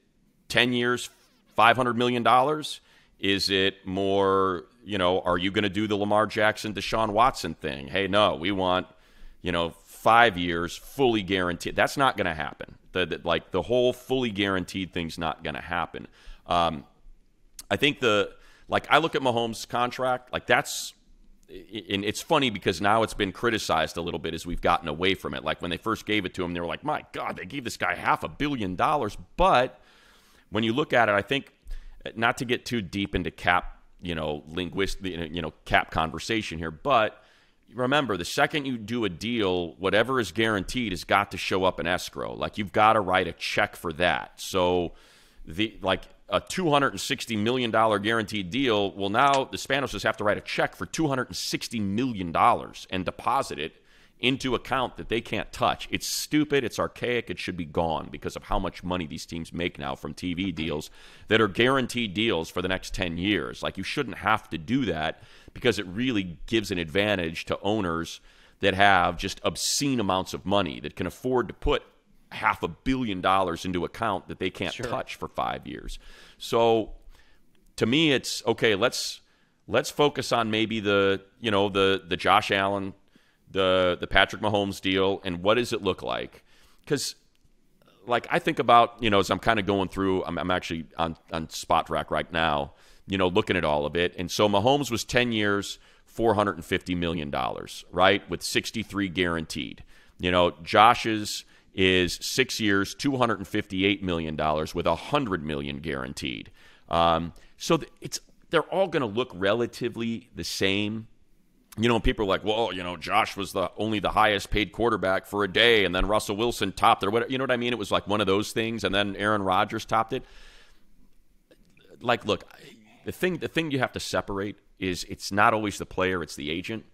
ten years, five hundred million dollars? Is it more? You know, are you going to do the Lamar Jackson, Deshaun Watson thing? Hey, no, we want you know, five years fully guaranteed. That's not going to happen. The, the- like the whole fully guaranteed thing's not going to happen. Um, I think the like I look at Mahomes' contract, like that's and it's funny because now it's been criticized a little bit as we've gotten away from it. Like when they first gave it to him, they were like, "My God, they gave this guy half a billion dollars." But when you look at it, I think not to get too deep into cap, you know, linguist, you know, cap conversation here, but remember the second you do a deal, whatever is guaranteed has got to show up in escrow. Like you've got to write a check for that. So the like a two hundred and sixty million dollar guaranteed deal. Well, now the Spanos have to write a check for two hundred and sixty million dollars and deposit it into account that they can't touch. It's stupid. It's archaic. It should be gone because of how much money these teams make now from TV deals that are guaranteed deals for the next 10 years. Like, you shouldn't have to do that because it really gives an advantage to owners that have just obscene amounts of money that can afford to put half a billion dollars into account that they can't Sure. touch for five years. So, to me, it's okay. Let's let's focus on maybe the you know the the Josh Allen, the the Patrick Mahomes deal, and what does it look like? Because like I think about you know as I'm kind of going through, I'm, I'm actually on on Spotrac right now, you know, looking at all of it, and so Mahomes was 10 years, 450 million dollars, right, with 63 guaranteed. You know, Josh's is six years, 258 million dollars with 100 million guaranteed. Um, so it's they're all going to look relatively the same you know, people are like, well, you know, Josh was the only the highest paid quarterback for a day, and then Russell Wilson topped it, or whatever. You know what I mean? It was like one of those things, and then Aaron Rodgers topped it. Like, look, the thing the thing you have to separate is it's not always the player, it's the agent.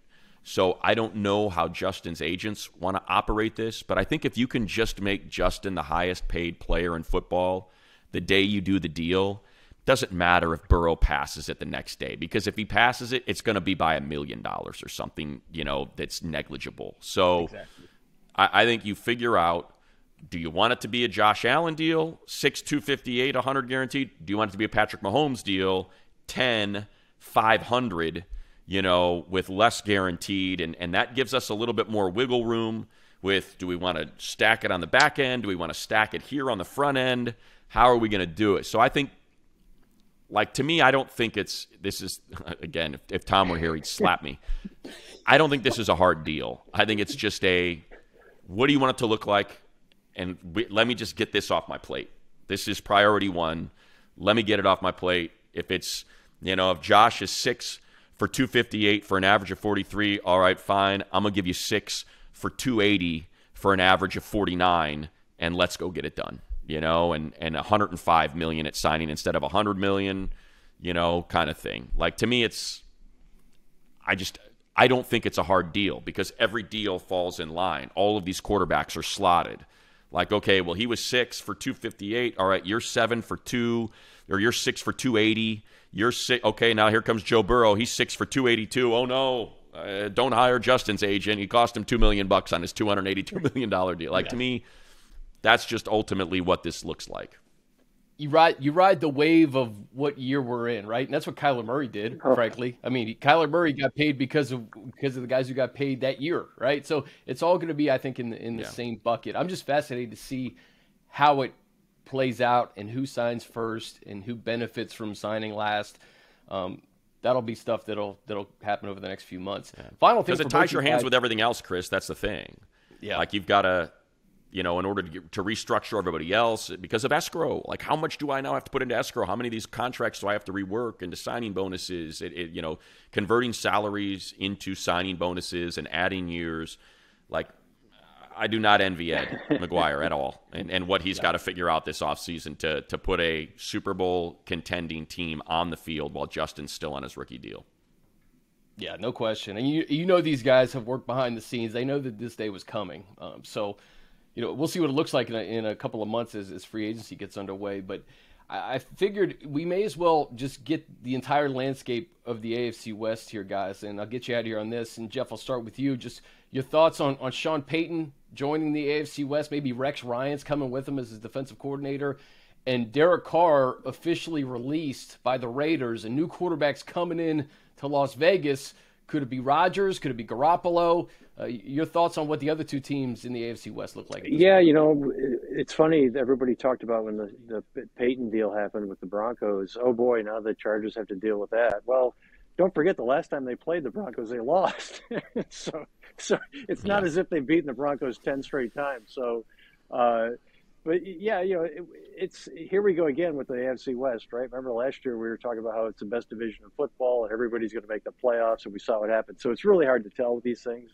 So I don't know how Justin's agents want to operate this, but I think if you can just make Justin the highest paid player in football the day you do the deal, doesn't matter if Burrow passes it the next day because if he passes it, it's going to be by a million dollars or something, you know, that's negligible. So I, I think you figure out do you want it to be a Josh Allen deal, 6 258, 100 guaranteed? Do you want it to be a Patrick Mahomes deal, 10 500, you know, with less guaranteed? And, and that gives us a little bit more wiggle room with do we want to stack it on the back end? Do we want to stack it here on the front end? How are we going to do it? So I think like to me, I don't think it's this is again. If, if Tom were here, he'd slap me. I don't think this is a hard deal. I think it's just a what do you want it to look like, and we, let me just get this off my plate. This is priority one. Let me get it off my plate. If it's you know if Josh is six for two fifty eight for an average of forty three, all right, fine. I'm gonna give you six for two eighty for an average of forty nine, and let's go get it done you know, and and 105 million at signing instead of 100 million, you know, kind of thing. Like to me, it's I just I don't think it's a hard deal because every deal falls in line. All of these quarterbacks are slotted. Like, okay, well, he was six for 258. All right, you're seven for two, or you're six for 280. You're six. Okay, now here comes Joe Burrow. He's six for 282. Oh no, uh, don't hire Justin's agent. He cost him two million bucks on his 282 million dollar deal. Like to me, that's just ultimately what this looks like. You ride you ride the wave of what year we're in, right? And that's what Kyler Murray did, frankly. I mean, Kyler Murray got paid because of because of the guys who got paid that year, right? So it's all going to be, I think, in the in the Yeah. same bucket. I'm just fascinated to see how it plays out and who signs first and who benefits from signing last. Um, that'll be stuff that'll that'll happen over the next few months. Yeah. Final thing because it ties your hands guys, with everything else, Chris. That's the thing. Yeah, like you've got to, you know, in order to get, to restructure everybody else because of escrow. Like, how much do I now have to put into escrow? How many of these contracts do I have to rework into signing bonuses? It, it, you know, converting salaries into signing bonuses and adding years. Like, I do not envy Ed McGuire at all and, and what he's yeah. got to figure out this offseason to, to put a Super Bowl contending team on the field while Justin's still on his rookie deal. Yeah, no question. And you you know these guys have worked behind the scenes. They know that this day was coming. Um, so, you know, we'll see what it looks like in a, in a couple of months as, as free agency gets underway. But I, I figured we may as well just get the entire landscape of the AFC West here, guys. And I'll get you out of here on this. And Jeff, I'll start with you. Just your thoughts on, on Sean Payton joining the AFC West. Maybe Rex Ryan's coming with him as his defensive coordinator. And Derek Carr officially released by the Raiders. And new quarterbacks coming in to Las Vegas. Could it be Rodgers? Could it be Garoppolo? Uh, your thoughts on what the other two teams in the AFC West look like? Yeah, you know, it's funny. Everybody talked about when the, the Payton deal happened with the Broncos. Oh boy, now the Chargers have to deal with that. Well, don't forget the last time they played the Broncos, they lost. so, so it's not yeah. as if they've beaten the Broncos ten straight times. So, uh, but yeah, you know, it, it's here we go again with the AFC West, right? Remember last year we were talking about how it's the best division of football and everybody's going to make the playoffs, and we saw what happened. So it's really hard to tell with these things.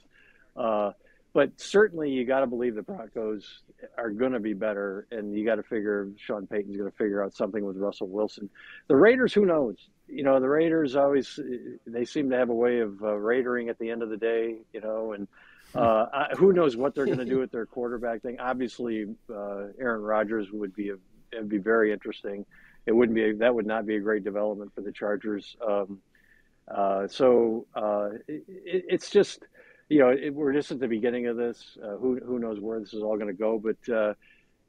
Uh, but certainly, you got to believe the Broncos are going to be better, and you got to figure Sean Payton's going to figure out something with Russell Wilson. The Raiders, who knows? You know, the Raiders always they seem to have a way of uh, raidering at the end of the day. You know, and uh, I, who knows what they're going to do with their quarterback thing? Obviously, uh, Aaron Rodgers would be a, would be very interesting. It wouldn't be a, that would not be a great development for the Chargers. Um, uh, so uh, it, it's just you know, it, we're just at the beginning of this. Uh, who who knows where this is all going to go? But uh,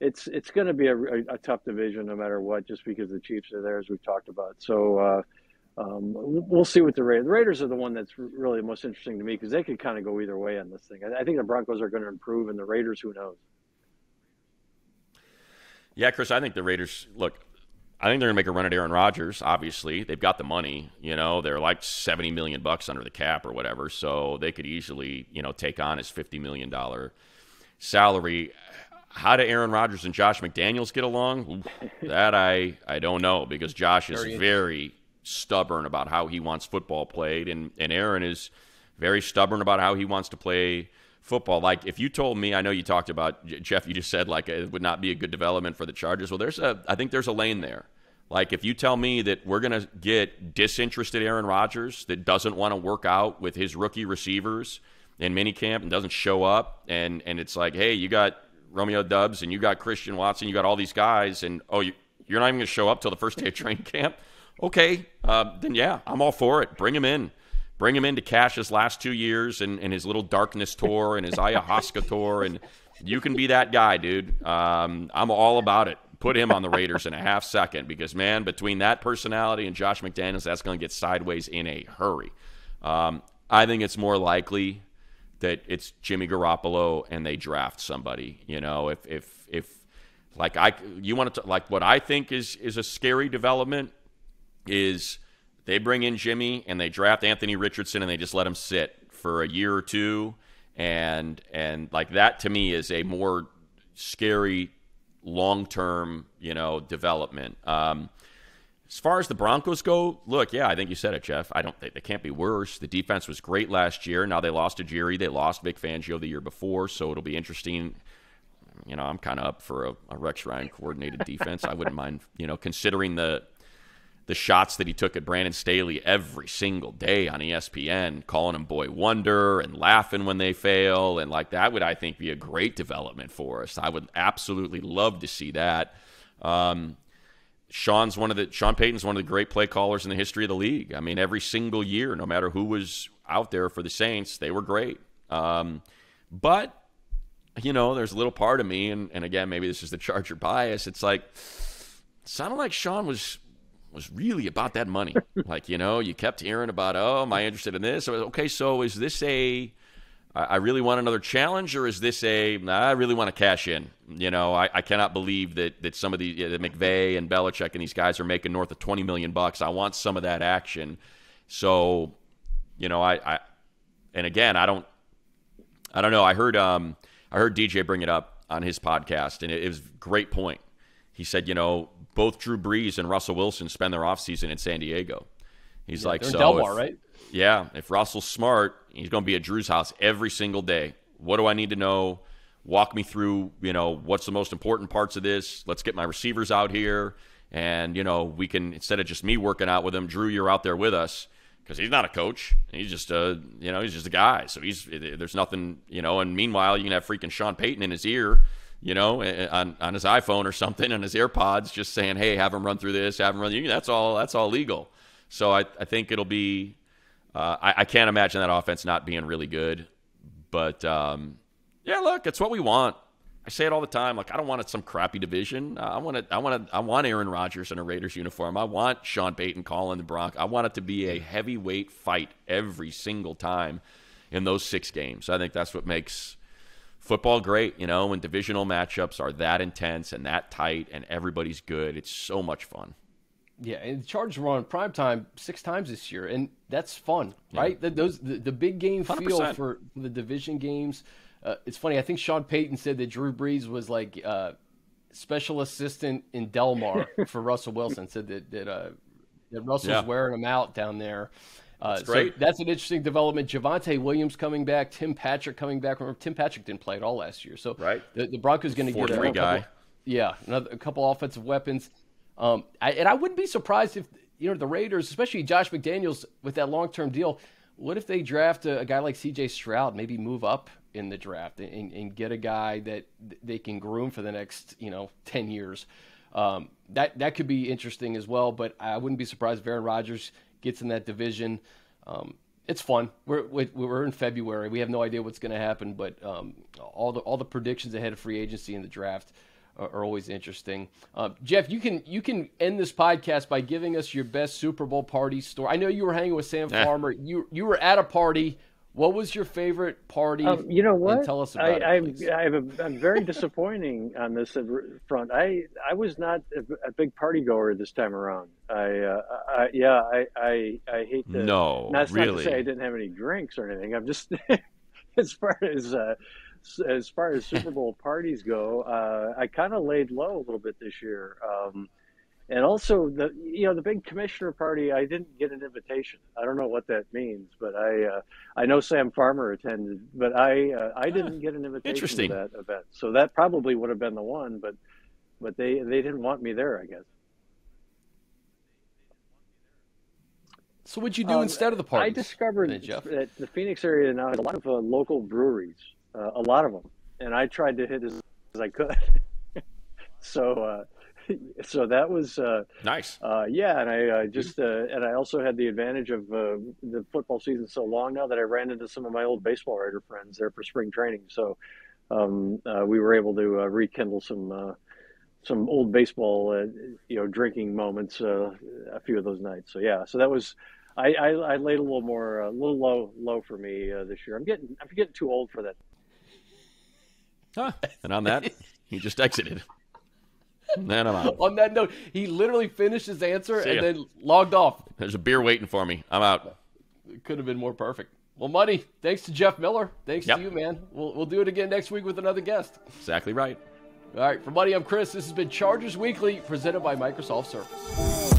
it's it's going to be a, a, a, tough division no matter what, just because the Chiefs are there, as we've talked about. So uh, um, we'll see what the Raiders. The Raiders are the one that's really the most interesting to me because they could kind of go either way on this thing. I, I think the Broncos are going to improve, and the Raiders, who knows? Yeah, Chris, I think the Raiders look. I think they're going to make a run at Aaron Rodgers. Obviously, they've got the money. You know, they're like seventy million bucks under the cap or whatever, so they could easily, you know, take on his fifty million dollar salary. How do Aaron Rodgers and Josh McDaniels get along? that I I don't know because Josh is very stubborn about how he wants football played, and and Aaron is very stubborn about how he wants to play football. Like if you told me, I know you talked about Jeff. You just said like it would not be a good development for the Chargers. Well, there's a I think there's a lane there. Like if you tell me that we're gonna get disinterested Aaron Rodgers that doesn't want to work out with his rookie receivers in minicamp and doesn't show up, and and it's like, hey, you got Romeo Doubs and you got Christian Watson, you got all these guys, and oh, you're not even gonna show up till the first day of training camp. Okay, uh, then yeah, I'm all for it. Bring him in bring him into Cash's last two years and, and his little darkness tour and his ayahuasca tour, and you can be that guy, dude. Um, I'm all about it. Put him on the Raiders in a half second because, man, between that personality and Josh McDaniels, that's going to get sideways in a hurry. Um, I think it's more likely that it's Jimmy Garoppolo and they draft somebody. You know, if if if like I you want to like what I think is is a scary development is they bring in Jimmy and they draft Anthony Richardson and they just let him sit for a year or two, and and like that to me is a more scary long term you know development. Um, as far as the Broncos go, look, yeah, I think you said it, Jeff. I don't think they can't be worse. The defense was great last year. Now they lost Ejiro. They lost Vic Fangio the year before, so it'll be interesting. You know, I'm kind of up for a, a Rex Ryan coordinated defense. I wouldn't mind, you know, considering the the shots that he took at Brandon Staley every single day on ESPN, calling him boy wonder and laughing when they fail. And like that would, I think, be a great development for us. I would absolutely love to see that. Um, Sean's one of the Sean Payton's one of the great play callers in the history of the league. I mean, every single year, no matter who was out there for the Saints, they were great. Um, but you know, there's a little part of me, and, and again, maybe this is the Charger bias. It's like sounded like Sean was was really about that money. like, you know, you kept hearing about, oh, am I interested in this? Okay, so is this a, I really want another challenge, or is this a, I really want to cash in? You know, I, I cannot believe that that some of these, that McVay and Belichick and these guys are making north of 20 million bucks. I want some of that action. So, you know, I, I and again, I don't, I don't know. I heard, um, I heard DJ bring it up on his podcast, and it, it was a great point. He said, you know, both Drew Brees and Russell Wilson spend their offseason in San Diego. He's Yeah, like, so Del Mar, if- right? yeah, if Russell's smart, he's going to be at Drew's house every single day. What do I need to know? Walk me through, you know, what's the most important parts of this? Let's get my receivers out here. And, you know, we can, instead of just me working out with him, Drew, you're out there with us because he's not a coach. He's just a, you know, he's just a guy. So he's, there's nothing, you know, and meanwhile, you can have freaking Sean Payton in his ear, you know, eh, on, on his iPhone or something, on his AirPods, just saying, hey, have him run through this, have him run. That's all, that's all legal. So I, I think it'll be, uh, I, I can't imagine that offense not being really good. But um, yeah, look, it's what we want. I say it all the time. Like I don't want it some crappy division. I want it. I want it. I want Aaron Rodgers in a Raiders uniform. I want Sean Payton calling the Bronx. I want it to be a heavyweight fight every single time in those six games. I think that's what makes football great. You know, when divisional matchups are that intense and that tight and everybody's good, it's so much fun. Yeah, and the Chargers were on prime time six times this year, and that's fun, right? The, those the, the big game feel 100%. for, for the division games. Uh, it's funny. I think Sean Payton said that Drew Brees was like uh, special assistant in Del Mar for Russell Wilson. Said that that, uh, that Russell's Yeah. wearing him out down there. Uh, That's great. So that's an interesting development. Javonte Williams coming back, Tim Patrick coming back. Remember, Tim Patrick didn't play at all last year, so Right. the, the Broncos going to get a, 4-3 a guy. couple, yeah, another a couple offensive weapons. Um, I, and I wouldn't be surprised if you know the Raiders, especially Josh McDaniels, with that long term deal. What if they draft a, a guy like C.J. Stroud, maybe move up in the draft and, and get a guy that they can groom for the next you know ten years? Um, that that could be interesting as well. But I wouldn't be surprised if Aaron Rodgers gets in that division. Um, it's fun. We're we- we're in February. We have no idea what's going to happen, but um, all the all the predictions ahead of free agency and the draft are, are always interesting. Uh, Jeff, you can you can end this podcast by giving us your best Super Bowl party story. I know you were hanging with Sam. Farmer. You you were at a party. What was your favorite party? Um, you know And what? tell us about I, it. please. I, I have a, I'm very disappointing on this front. I I was not a, a big party goer this time around. I, uh, I yeah, I, I I hate to No, That's not to really. say I didn't have any drinks or anything. I'm just as far as uh, as far as Super Bowl parties go, uh, I kind of laid low a little bit this year. Um, and also the you know the big commissioner party, I didn't get an invitation. I don't know what that means, but I uh, I know Sam Farmer attended, but I uh, I didn't get an invitation Interesting. to that event. So that probably would have been the one, but but they they didn't want me there, I guess. so what'd you do Um, instead of the party? I discovered then, that the Phoenix area now has a lot of uh, local breweries, uh, a lot of them, and I tried to hit as, as I could. so, uh, so that was uh, Nice. uh, yeah, and I uh, just uh, and I also had the advantage of uh, the football season so long now that I ran into some of my old baseball writer friends there for spring training. So um, uh, we were able to uh, rekindle some uh, some old baseball uh, you know drinking moments uh, a few of those nights. So yeah, so that was. I, I, I laid a little more, a little low, low for me uh, this year. I'm getting, I'm getting too old for that. Huh. And on that, he just exited. Then I'm out. On that note, he literally finished his answer and then logged off. There's a beer waiting for me. I'm out. It could have been more perfect. Well, money. Thanks to Jeff Miller. Thanks Yep. to you, man. We'll we'll do it again next week with another guest. Exactly right. All right, for money, I'm Chris. This has been Chargers Weekly, presented by Microsoft Surface.